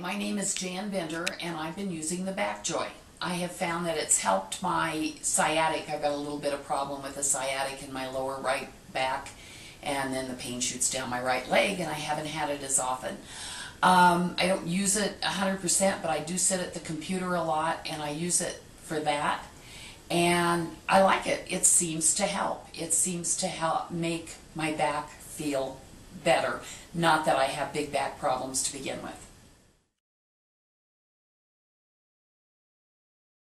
My name is Jan Bender and I've been using the Backjoy. I have found that it's helped my sciatic. I've got a little bit of problem with the sciatic in my lower right back and then the pain shoots down my right leg and I haven't had it as often. Um, I don't use it 100% but I do sit at the computer a lot and I use it for that and I like it. It seems to help. It seems to help make my back feel better. Not that I have big back problems to begin with.